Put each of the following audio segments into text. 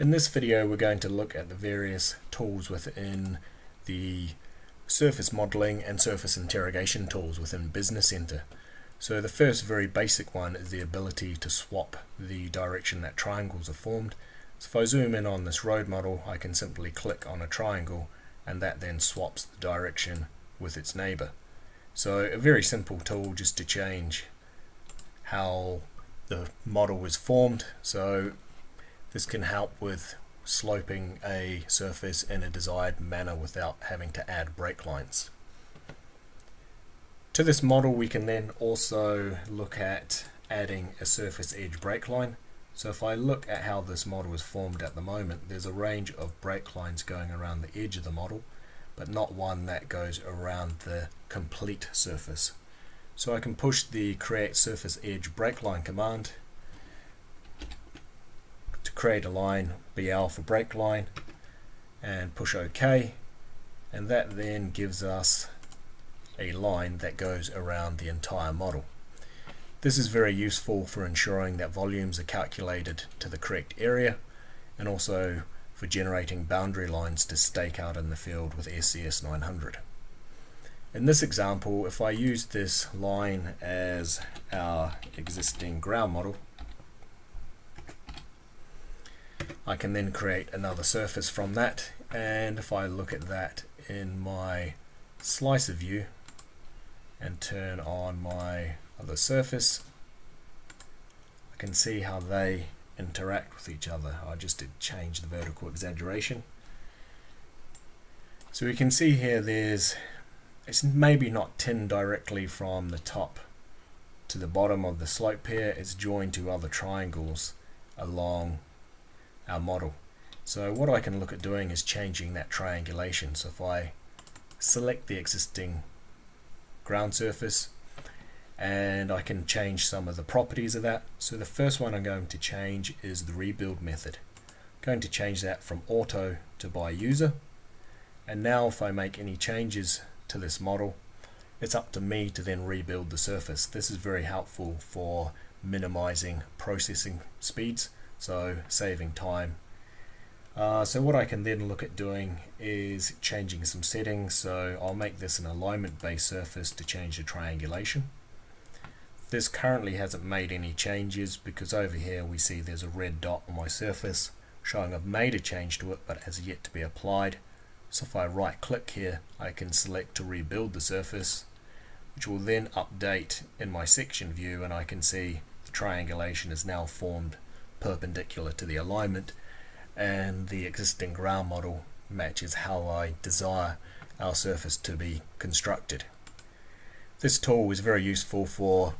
In this video we're going to look at the various tools within the surface modeling and surface interrogation tools within Business Center. So the first very basic one is the ability to swap the direction that triangles are formed. So if I zoom in on this road model I can simply click on a triangle and that then swaps the direction with its neighbor. So a very simple tool just to change how the model was formed. So this can help with sloping a surface in a desired manner without having to add break lines. To this model we can then also look at adding a surface edge break line. So if I look at how this model is formed at the moment, there's a range of break lines going around the edge of the model but not one that goes around the complete surface. So I can push the create surface edge break line command create a line BL for break line and push OK and that then gives us a line that goes around the entire model. This is very useful for ensuring that volumes are calculated to the correct area and also for generating boundary lines to stake out in the field with SCS 900. In this example, if I use this line as our existing ground model, I can then create another surface from that and if I look at that in my slicer view and turn on my other surface I can see how they interact with each other. I just did change the vertical exaggeration. So we can see here there's, it's maybe not tin directly from the top to the bottom of the slope here, it's joined to other triangles along our model. So what I can look at doing is changing that triangulation. So if I select the existing ground surface and I can change some of the properties of that. So the first one I'm going to change is the rebuild method. I'm going to change that from auto to by user. And now if I make any changes to this model, it's up to me to then rebuild the surface. This is very helpful for minimizing processing speeds, so saving time. Uh, so what I can then look at doing is changing some settings. So I'll make this an alignment based surface to change the triangulation. This currently hasn't made any changes because over here we see there's a red dot on my surface showing I've made a change to it but has yet to be applied. So if I right click here I can select to rebuild the surface which will then update in my section view and I can see the triangulation is now formed perpendicular to the alignment and the existing ground model matches how I desire our surface to be constructed. This tool is very useful for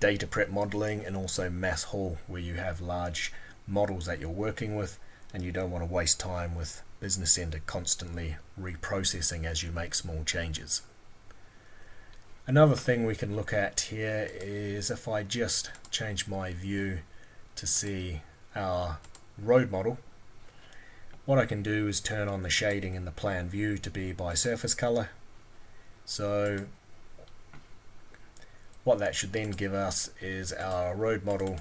data prep modeling and also mass haul where you have large models that you're working with and you don't want to waste time with Business Center constantly reprocessing as you make small changes. Another thing we can look at here is if I just change my view to see our road model what I can do is turn on the shading in the plan view to be by surface color so what that should then give us is our road model.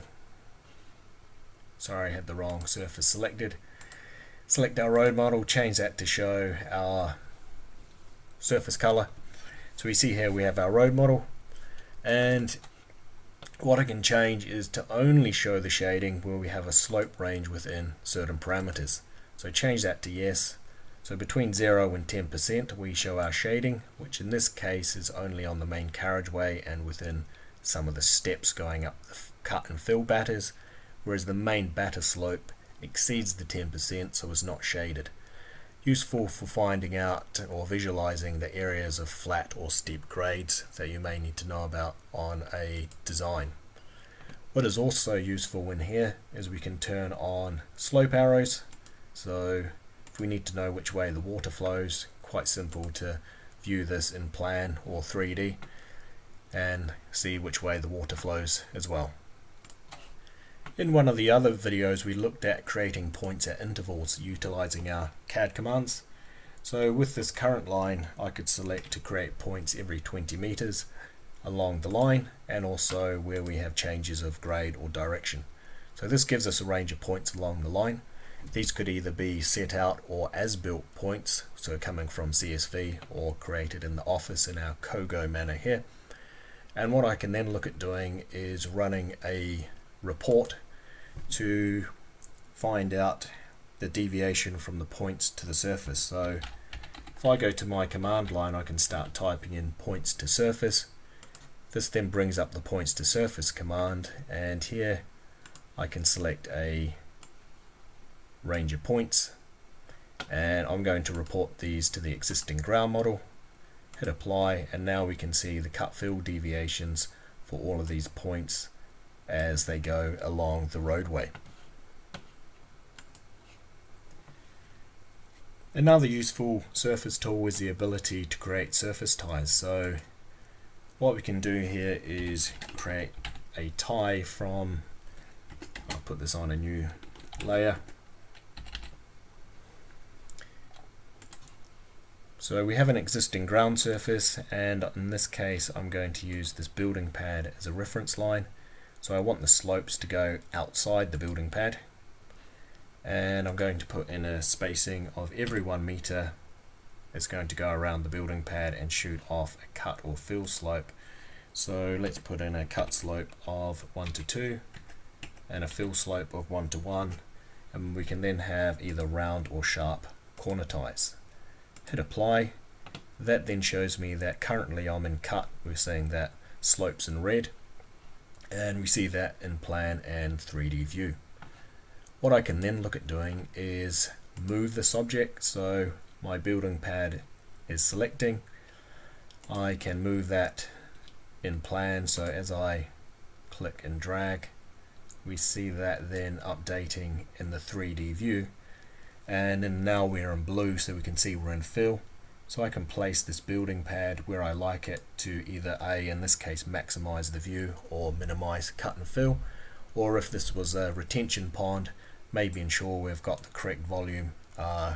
Sorry, I had the wrong surface selected. Select our road model, change that to show our surface color. So we see here we have our road model and what I can change is to only show the shading where we have a slope range within certain parameters. So change that to yes so between 0 and 10% we show our shading, which in this case is only on the main carriageway and within some of the steps going up the cut and fill batters, whereas the main batter slope exceeds the 10% so is not shaded. Useful for finding out or visualizing the areas of flat or steep grades that you may need to know about on a design. What is also useful in here is we can turn on slope arrows. So if we need to know which way the water flows, quite simple to view this in plan or 3D and see which way the water flows as well. In one of the other videos we looked at creating points at intervals utilizing our CAD commands. So with this current line I could select to create points every 20 meters along the line and also where we have changes of grade or direction. So this gives us a range of points along the line These could either be set out or as built points, so coming from CSV or created in the office in our COGO manner here. And what I can then look at doing is running a report to find out the deviation from the points to the surface. So if I go to my command line, I can start typing in points to surface. This then brings up the points to surface command, and here I can select a range of points, and I'm going to report these to the existing ground model. Hit apply, and now we can see the cut fill deviations for all of these points as they go along the roadway. Another useful surface tool is the ability to create surface ties. So what we can do here is create a tie from, I'll put this on a new layer. So we have an existing ground surface and in this case I'm going to use this building pad as a reference line. So I want the slopes to go outside the building pad and I'm going to put in a spacing of every one meter it's going to go around the building pad and shoot off a cut or fill slope. So let's put in a cut slope of 1 to 2 and a fill slope of 1 to 1 and we can then have either round or sharp corner ties. Hit apply. That then shows me that currently I'm in cut. We're seeing that slopes in red. And we see that in plan and 3D view. What I can then look at doing is move this object. So my building pad is selecting. I can move that in plan. So as I click and drag, we see that then updating in the 3D view. And then now we're in blue so we can see we're in fill. So I can place this building pad where I like it to either A, in this case, maximize the view or minimize cut and fill. Or if this was a retention pond, maybe ensure we've got the correct volume uh,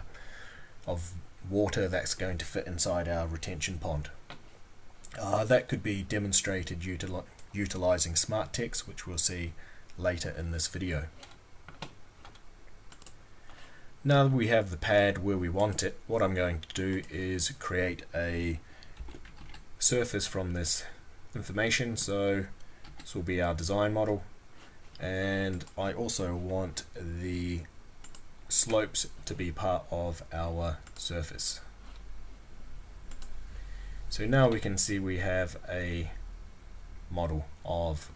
of water that's going to fit inside our retention pond. Uh, that could be demonstrated util utilizing SmartText, which we'll see later in this video. Now that we have the pad where we want it, what I'm going to do is create a surface from this information. So this will be our design model and I also want the slopes to be part of our surface. So now we can see we have a model of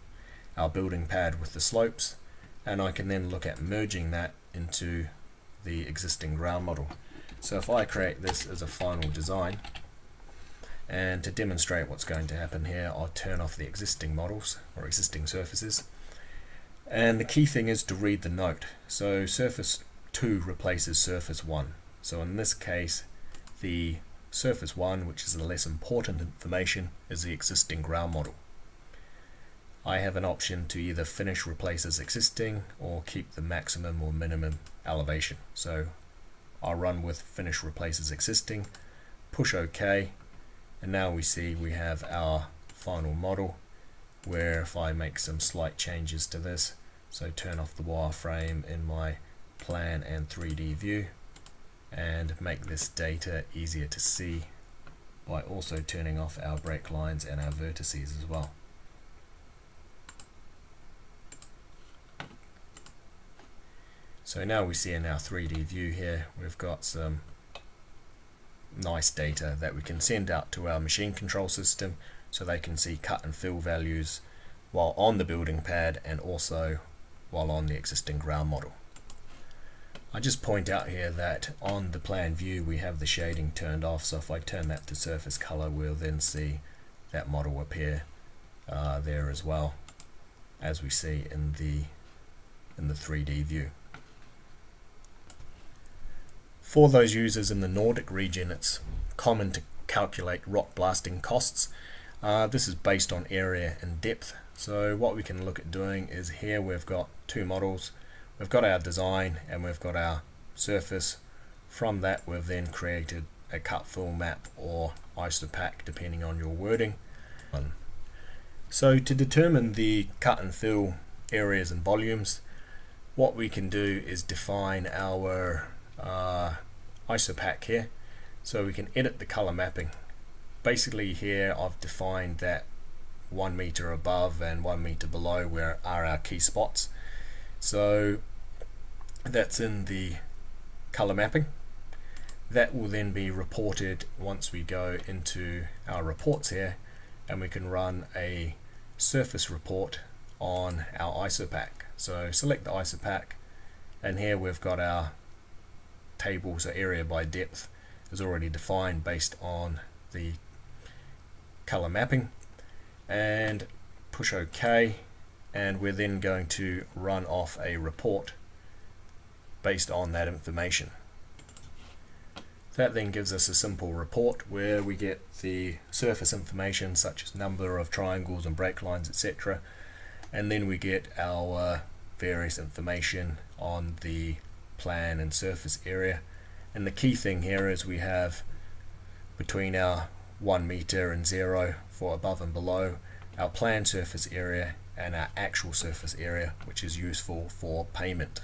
our building pad with the slopes and I can then look at merging that into the existing ground model. So if I create this as a final design and to demonstrate what's going to happen here I'll turn off the existing models or existing surfaces and the key thing is to read the note. So surface 2 replaces surface 1. So in this case, the surface 1, which is the less important information, is the existing ground model. I have an option to either finish replaces existing or keep the maximum or minimum elevation. So I'll run with finish replaces existing, push OK, and now we see we have our final model where if I make some slight changes to this, so turn off the wireframe in my plan and 3D view and make this data easier to see by also turning off our break lines and our vertices as well. So now we see in our 3D view here we've got some nice data that we can send out to our machine control system so they can see cut and fill values while on the building pad and also while on the existing ground model. I just point out here that on the plan view we have the shading turned off so if I turn that to surface color we'll then see that model appear uh, there as well as we see in the in the 3D view. For those users in the Nordic region it's common to calculate rock blasting costs. Uh, this is based on area and depth so what we can look at doing is here we've got two models. We've got our design and we've got our surface. From that we've then created a cut fill map or isopach depending on your wording. So to determine the cut and fill areas and volumes, what we can do is define our uh, isopach here so we can edit the color mapping basically here I've defined that one meter above and one meter below where are our key spots so that's in the color mapping. That will then be reported once we go into our reports here and we can run a surface report on our isopach so select the isopach and here we've got our table so area by depth is already defined based on the color mapping. And push OK and we're then going to run off a report based on that information. That then gives us a simple report where we get the surface information such as number of triangles and break lines etc and then we get our various information on the plan and surface area and the key thing here is we have between our 1 meter and 0 for above and below our plan surface area and our actual surface area which is useful for payment.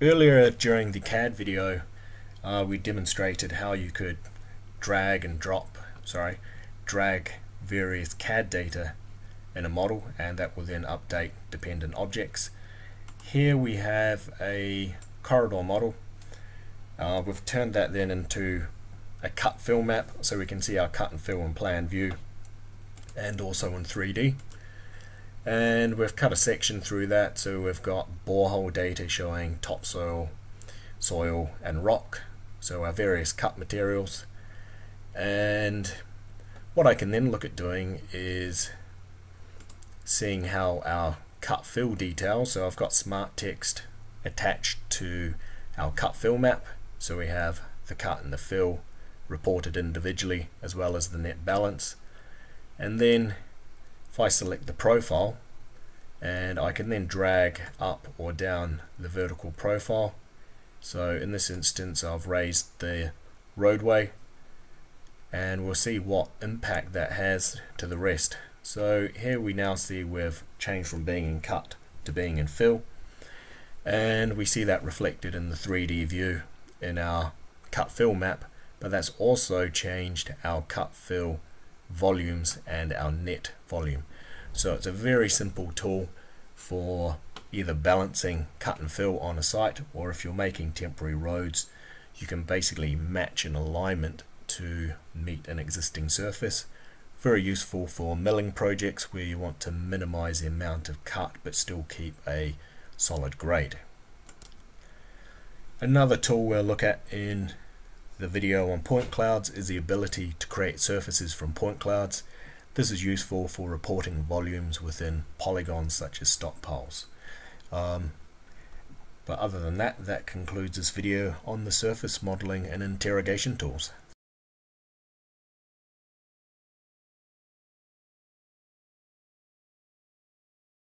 Earlier during the CAD video uh, we demonstrated how you could drag and drop sorry drag various CAD data in a model and that will then update dependent objects. Here we have a corridor model. Uh, we've turned that then into a cut fill map so we can see our cut and fill and plan view and also in 3D and we've cut a section through that so we've got borehole data showing topsoil soil and rock so our various cut materials. And what I can then look at doing is seeing how our cut fill details so I've got smart text attached to our cut fill map so we have the cut and the fill reported individually as well as the net balance and then if I select the profile and I can then drag up or down the vertical profile. So in this instance I've raised the roadway and we'll see what impact that has to the rest. So here we now see we've changed from being in cut to being in fill and we see that reflected in the 3D view in our cut fill map but that's also changed our cut fill volumes and our net volume. So it's a very simple tool for either balancing cut and fill on a site or if you're making temporary roads you can basically match an alignment to meet an existing surface. Very useful for milling projects where you want to minimize the amount of cut but still keep a solid grade. Another tool we'll look at in the video on point clouds is the ability to create surfaces from point clouds. This is useful for reporting volumes within polygons such as stockpiles. Um, but other than that, that concludes this video on the surface modeling and interrogation tools.